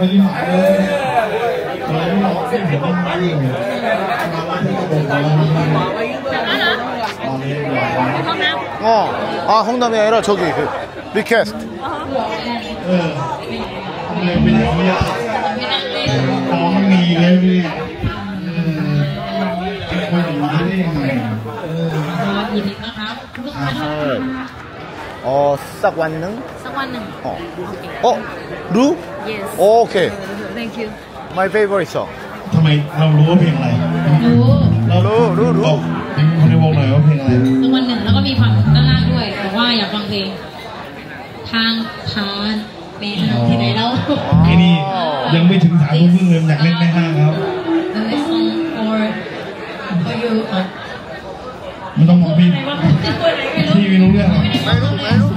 ไม่รีบหายเลยเราไม่ร้องเสียงผมต้องมาอยู่เราไม่ได้บอกเราไม่ได้어 아, 홍남이 아니라 저기 그 리퀘스트. 어, 싹 왔는? 싹 왔는. 어. 어, 루? Yes Okay Thank you My favorite song ทำไมเรารู้ว่าเพลงอะไร รู้เรารู้รู้รู้บอกคนในวงหนว่าเพลงอะไรตรงวันหนึ่งแล้วก็มีฝั่งด้านล่างด้วยบอกว่าอยากฟังเพลง ทางผ่านเป็นที่ไหนแล้วไอ้นี่ยังไม่ถึงสามทุ่มครึ่งเลยอยากเล่นในห้างครับ for for you มันต้องมองพี่พี่ไม่รู้เรื่องหรอไม่รู้ไม่รู้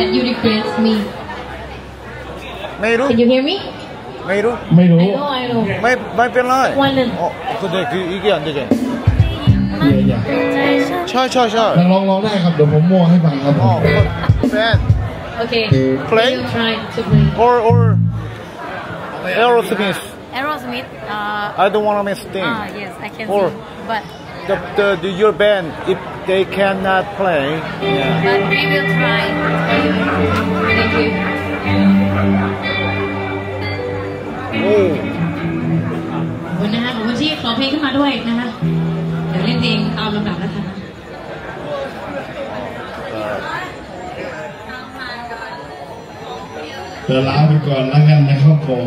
that you request me 메루, Can you hear me 메루. ไม่รู้ I know I know 마이, 마이 펜라이. 완능 어, 근데 그 이게 안 되잖아. อย่าอย่า 차, 차, นัก 차. ร้องร้องได้ครับเดี๋ยวผมมั่วให้ฟังครับผม 어, 밴. Okay Play? you try to play Or, or Aerosmith. Aerosmith, uh, I don't want to miss thing. ah, yes, I can Or- sing. But, The, the, the, your band, if they cannot play, yeah. but we will try. Thank you 오, ขอบคุณนะคะขอบคุณที่ขอเพลงขึ้นมาด้วยนะคะเดี๋ยวเล่นเพลงตามลำดับแล้วกันนะเดี๋ยวลาไปก่อนแล้วกันนะครับผม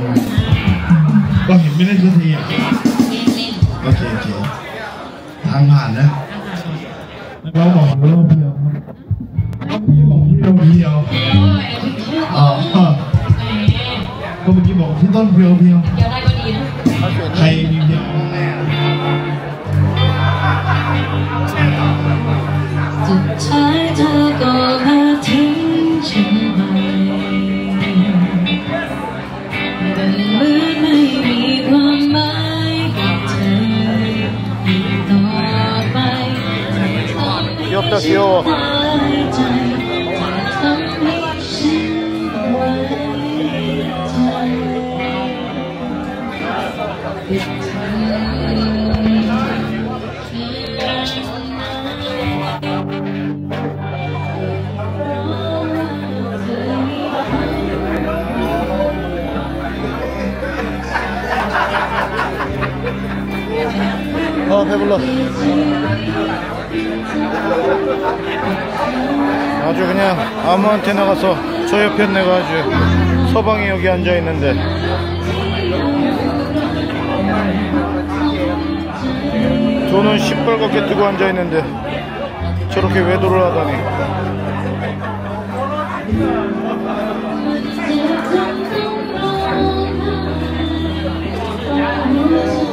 ก็เห็นไม่ได้สักทีอะเล่นเล่นโอเคโอเค ทางผ่านนะอาหารก่อนนักร้องบอกว่าเราเพียวครับพี่บอกพี่เราเพียวโอ้ยไอ้ที่ชื่ออ๋อแหมก็เมื่อกี้บอกพี่ต้นเพียวเพียวเดี๋ยวได้ก็ดีนะใครมีเพียวสุดท้ายเธอก็ minutos 아주 그냥 아무한테 나가서 저 옆에 내가 아주 서방이 여기 앉아 있는데. 저는 시뻘겋게 뜨고 앉아 있는데 저렇게 외도를 하다니. 싹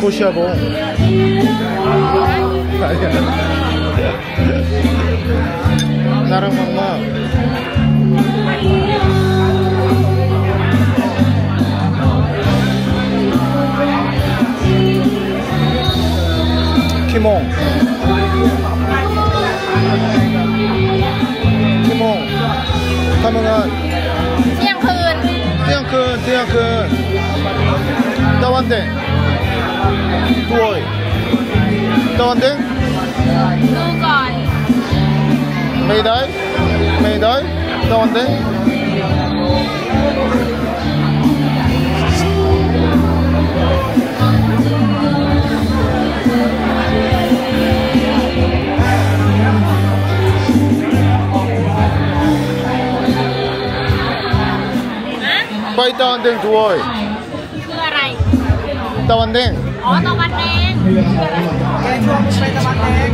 코시하고. 나랑 만나. 키몽. 키몽. 타면은 태양큰. 태양큰 태양큰. 따완대. Tuổi Tôn tiếng Tôi gọi Mì tới Mì tới Tôn tiếng bay tao ăn tiếng chuối tao ăn tiếng อนไม่ได้ไม่ได้ตะวันแดงฮะไปตะวันแดงด้วยคืออะไรตะวันแดงอ๋อตะวันแดง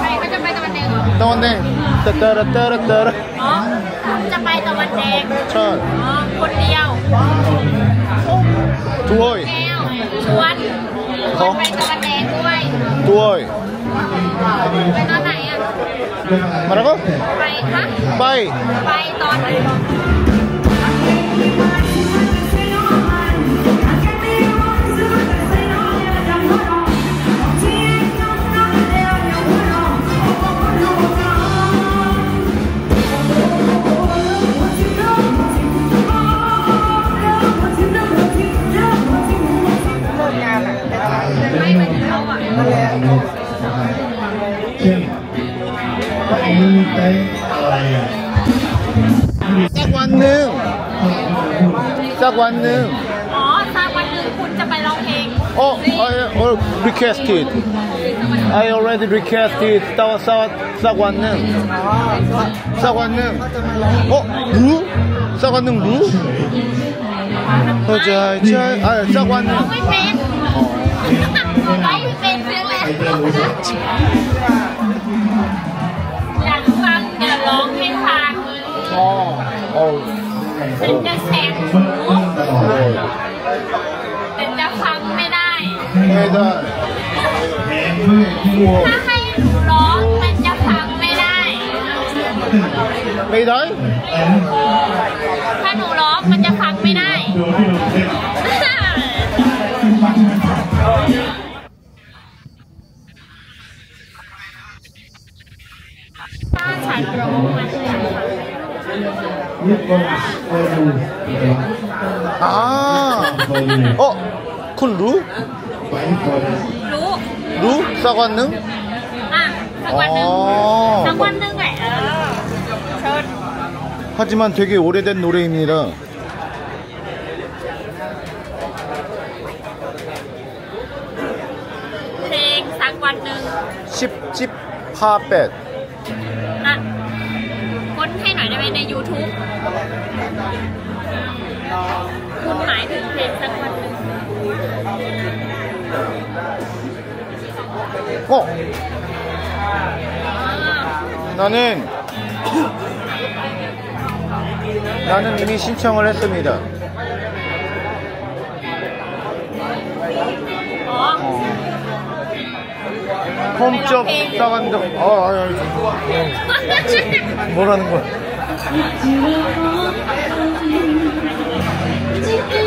ใครเขาจะไปตะวันแดงเหรอตะวันแดงตะตะระตะระตะระอ๋อจะไปตะวันแดงใช่อ๋อคนเดียวด้วยแก้วชวนชวนไปตะวันแดงด้วยด้วยไปตอนไหนอะมาแล้วก็ไปฮะไปไปตอนไหน วันหนึ่งอ๋อสักวันหนึ่งคุณจะไปร้องเพลง Oh, I uh, requested. I already requested. ตะวันสักสักวันหนึ่งสักวันหนึ่งโอ้รู้สักวันหนึ่งรู้เข้าใจใช่เออสักวันหนึ่ร้องงไม่เป็นร้องไม่เป็นเสียแล้วอยากฟังอย่าร้องให้ฟังอ๋อโอ้เป็นจะแสบหูโอ้ย เป็นจะฟังไม่ได้ ไม่ได้แหงเมื่อยที่วัวถ้าให้หนูร้องมันจะฟังไม่ได้ ไม่ได้ ถ้าหนูร้องมันจะฟังไม่ได้ดูที่เราเช็คถ้าฉันร้องมันจะฟัง 아, 어, 그 루? 루? 루? 사관능? 아, 사관능. 어. 사관능을. 어. 하지만 되게 오래된 노래입니다. 책 사관능. 10집 파벳. ได้ไหมใน YouTube คุณหมายถึงเพลงสักวันหนึ่ง 어 อ๋อ 나는 나는 이미 신청을 했습니다. อ๋อ 홈쪽 싸간다. 아, 아니, 아니, 뭐라는 거야? ที่รักข回งคนที่ไม่ไ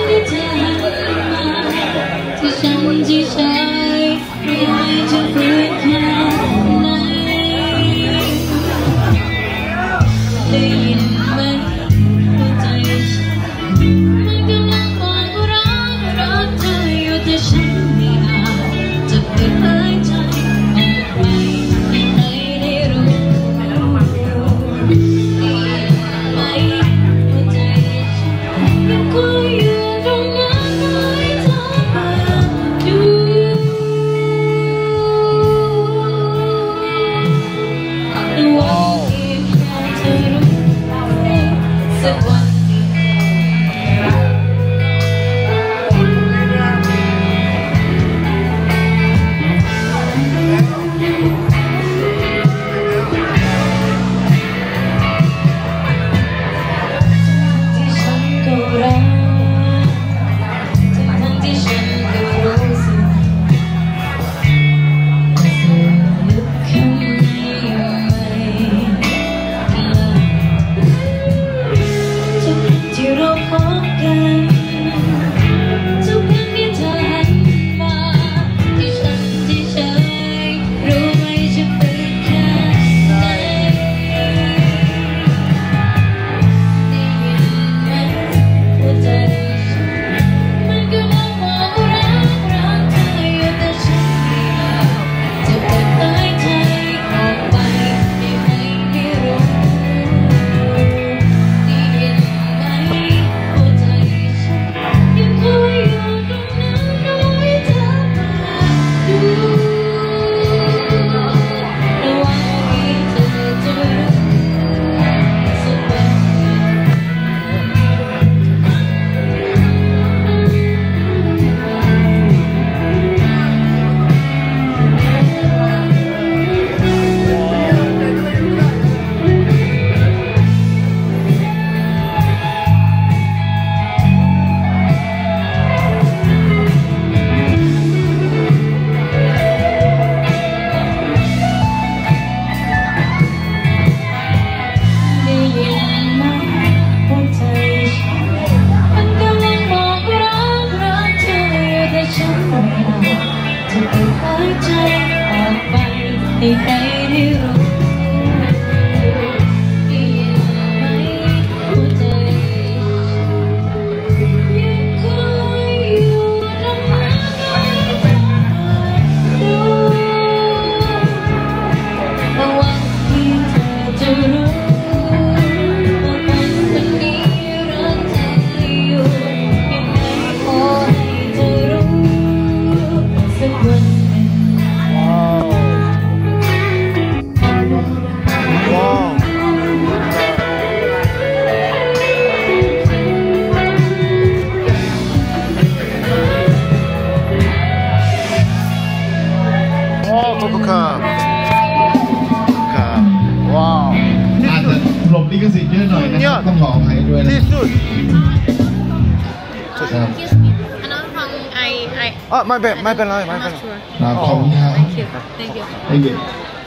Oh, my bad, my bad line, my bad. Sure. No, oh. Thank you. Thank you. Thank you.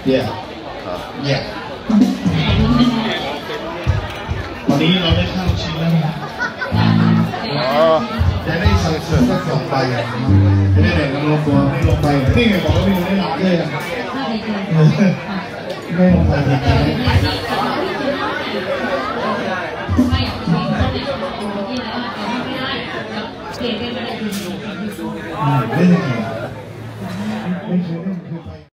Yeah. Yeah. ตอนนี้เราได้เข้าชิงแล้วนะจะได้สั่งซื้อสักสองใบจะได้แบ่งกันลงตัวไม่ลงไปนี่ไงบอกว่าไม่ได้หลับเลยไม่ลงไป